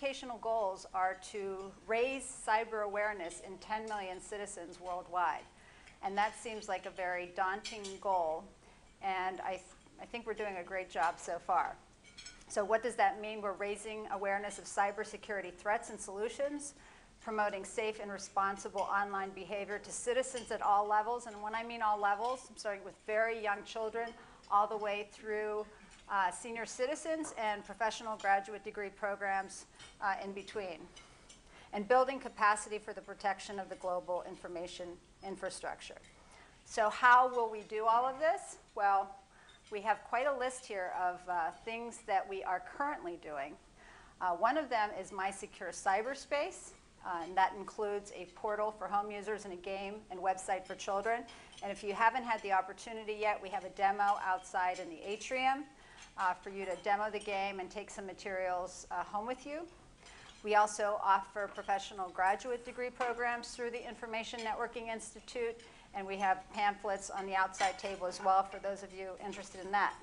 educational goals are to raise cyber awareness in 10 million citizens worldwide. And that seems like a very daunting goal, and I, th- I think we're doing a great job so far. So, what does that mean? We're raising awareness of cybersecurity threats and solutions, promoting safe and responsible online behavior to citizens at all levels. And when I mean all levels, I'm starting with very young children all the way through uh, senior citizens and professional graduate degree programs uh, in between. And building capacity for the protection of the global information infrastructure. So, how will we do all of this? Well, we have quite a list here of uh, things that we are currently doing. Uh, one of them is My Secure Cyberspace, uh, and that includes a portal for home users and a game and website for children. And if you haven't had the opportunity yet, we have a demo outside in the atrium uh, for you to demo the game and take some materials uh, home with you. We also offer professional graduate degree programs through the Information Networking Institute and we have pamphlets on the outside table as well for those of you interested in that.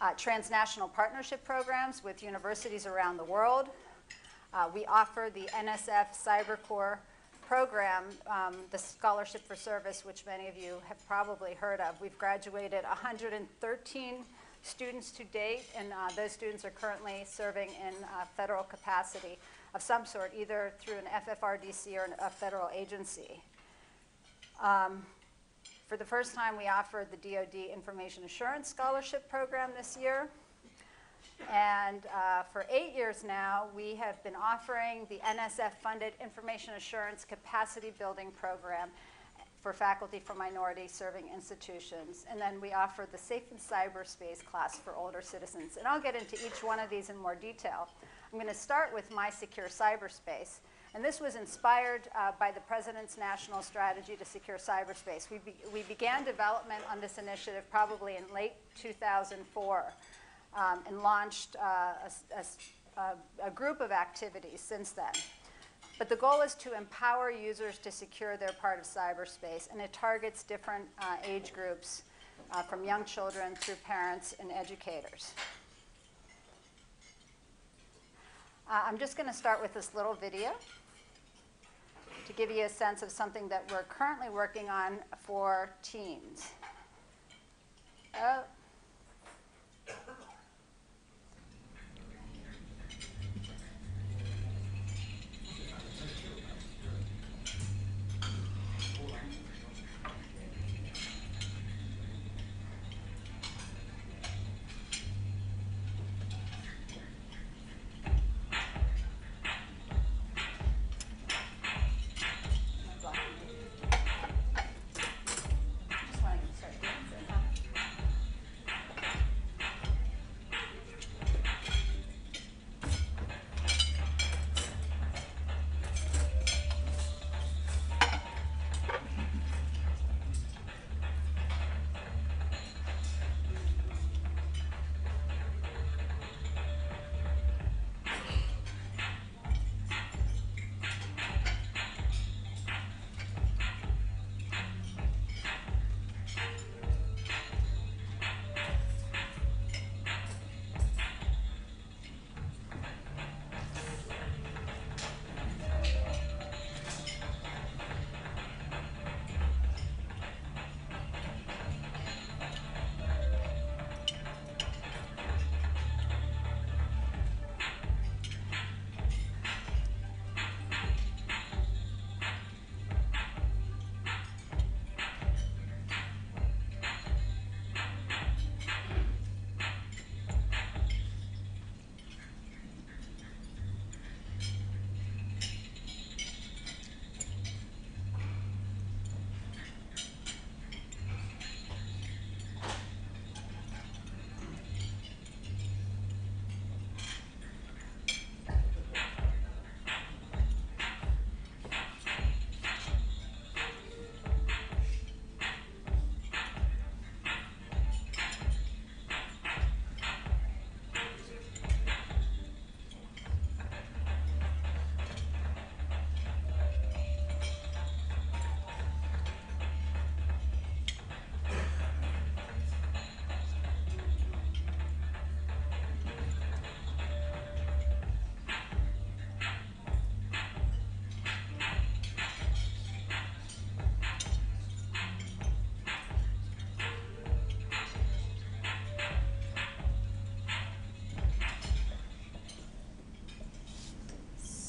Uh, transnational partnership programs with universities around the world. Uh, we offer the NSF CyberCorps program, um, the Scholarship for Service, which many of you have probably heard of. We've graduated 113 students to date, and uh, those students are currently serving in uh, federal capacity of some sort, either through an FFRDC or a federal agency. Um, for the first time, we offered the DoD Information Assurance Scholarship Program this year. And uh, for eight years now, we have been offering the NSF funded Information Assurance Capacity Building Program for faculty from minority serving institutions. And then we offer the Safe in Cyberspace class for older citizens. And I'll get into each one of these in more detail. I'm going to start with My Secure Cyberspace. And this was inspired uh, by the President's National Strategy to Secure Cyberspace. We, be we began development on this initiative probably in late 2004 um, and launched uh, a, a, a group of activities since then. But the goal is to empower users to secure their part of cyberspace, and it targets different uh, age groups uh, from young children through parents and educators. Uh, I'm just going to start with this little video to give you a sense of something that we're currently working on for teens. Oh.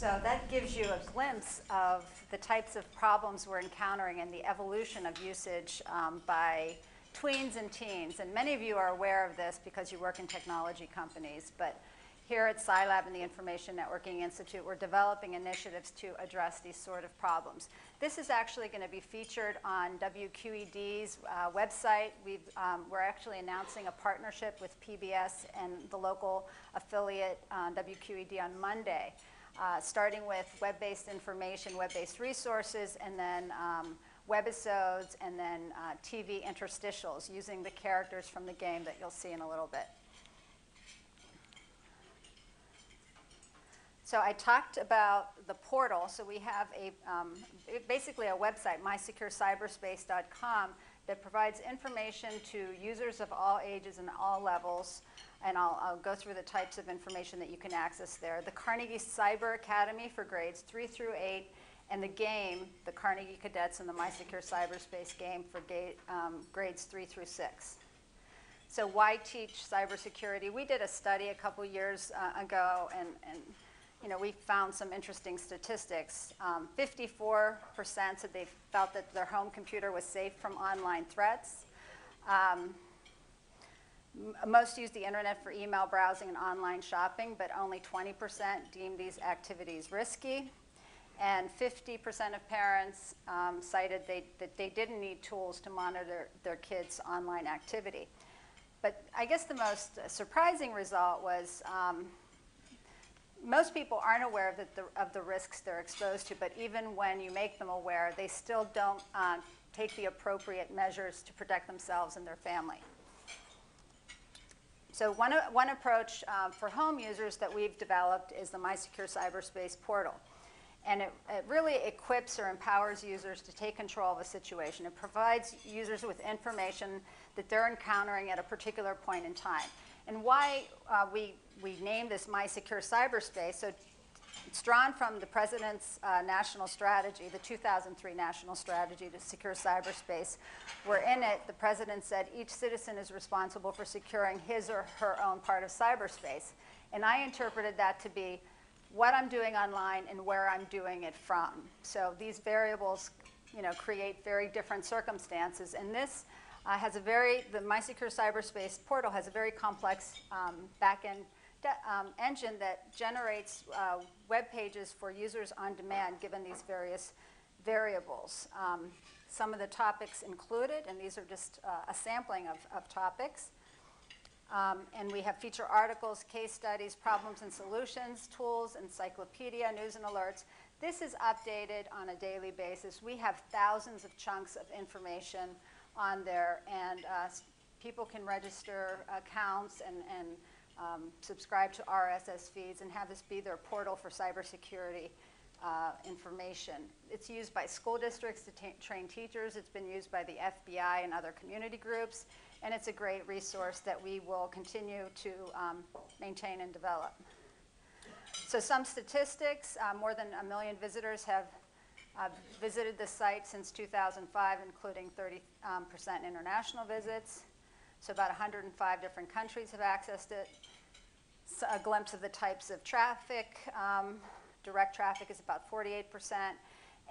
So that gives you a glimpse of the types of problems we're encountering and the evolution of usage um, by tweens and teens. And many of you are aware of this because you work in technology companies. But here at CyLab and the Information Networking Institute, we're developing initiatives to address these sort of problems. This is actually going to be featured on WQED's uh, website. we are um, actually announcing a partnership with PBS and the local affiliate uh, WQED on Monday, uh, starting with web-based information, web-based resources, and then um, webisodes, and then uh, TV interstitials using the characters from the game that you'll see in a little bit. So I talked about the portal. So we have a um, basically a website, mysecurecyberspace.com, that provides information to users of all ages and all levels. And I'll, I'll, go through the types of information that you can access there. The Carnegie Cyber Academy for grades three through eight, and the game, the Carnegie Cadets and the MySecure Cyberspace game for um, grades three through six. So why teach cybersecurity? We did a study a couple years uh, ago, and, and you know, we found some interesting statistics. 54% um, said they felt that their home computer was safe from online threats. Um, most use the internet for email browsing and online shopping, but only 20% deem these activities risky. And 50% of parents um, cited they, that they didn't need tools to monitor their kids' online activity. But I guess the most surprising result was um, most people aren't aware of the, of the risks they're exposed to, but even when you make them aware, they still don't uh, take the appropriate measures to protect themselves and their family. So one, one approach uh, for home users that we've developed is the MySecure Cyberspace portal. And it, it, really equips or empowers users to take control of a situation. It provides users with information that they're encountering at a particular point in time. And why uh, we, we named this My Secure Cyberspace, so it's drawn from the President's uh, national strategy, the 2003 national strategy to secure cyberspace, where in it the President said each citizen is responsible for securing his or her own part of cyberspace. And I interpreted that to be what I'm doing online and where I'm doing it from. So these variables you know, create very different circumstances. And this uh, has a very, the MySecure Cyberspace portal has a very complex um, backend um, engine that generates uh, web pages for users on demand given these various variables. Um, some of the topics included, and these are just uh, a sampling of, of topics. Um, and we have feature articles, case studies, problems and solutions, tools, encyclopedia, news and alerts. This is updated on a daily basis. We have thousands of chunks of information on there, and uh, people can register accounts and, and um, subscribe to RSS feeds and have this be their portal for cybersecurity uh, information. It's used by school districts to train teachers. It's been used by the FBI and other community groups, and it's a great resource that we will continue to um, maintain and develop. So some statistics, uh, more than a million visitors have I've visited the site since 2005, including 30% um, international visits. So about 105 different countries have accessed it. So a glimpse of the types of traffic. Um, direct traffic is about 48%.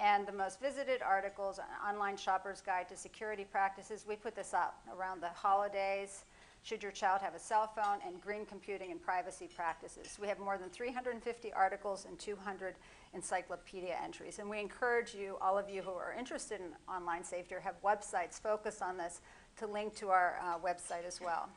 And the most visited articles, Online Shopper's Guide to Security Practices. We put this up around the holidays. Should your child have a cell phone? And green computing and privacy practices. We have more than 350 articles and 200 encyclopedia entries. And we encourage you, all of you who are interested in online safety or have websites focused on this, to link to our uh, website as well.